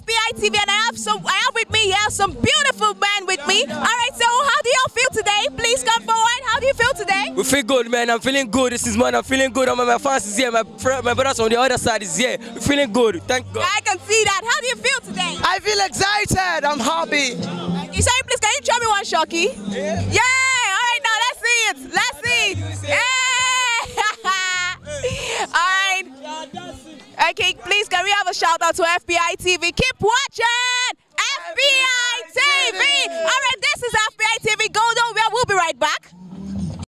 FPI TV, and I have some. I have with me here some beautiful men with me. All right. So how do y'all feel today? Please come forward. How do you feel today? We feel good, man. I'm feeling good. This is man. I'm feeling good. My, my fans is here. My my brothers on the other side is here. We're feeling good. Thank God. I can see that. How do you feel today? I feel excited. I'm happy. You say, please, can you show me one, Shocky? Yeah. Yeah. Okay, please, can we have a shout out to FPI TV? Keep watching.